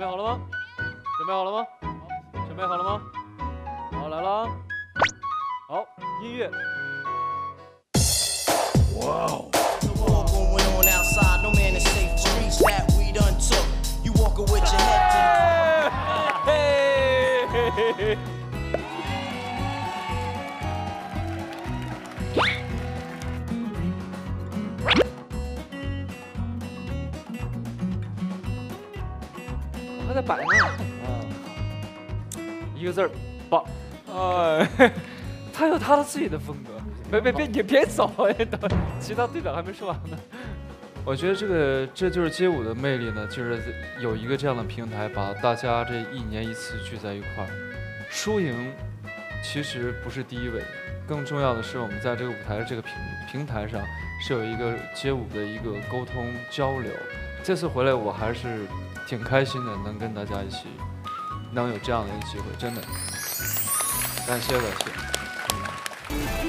备好了吗？准备好了吗？准备好了吗？好，来了啊。好，音乐。Going on outside, no 还在摆呢。啊，一个字儿，棒。哎，他有他的自己的风格。别别别，你别走，哎，等其他队长还没说完呢。我觉得这个这就是街舞的魅力呢，就是有一个这样的平台，把大家这一年一次聚在一块儿。输赢其实不是第一位，更重要的是我们在这个舞台这个平平台上是有一个街舞的一个沟通交流。这次回来我还是挺开心的，能跟大家一起能有这样的一个机会，真的感谢感谢。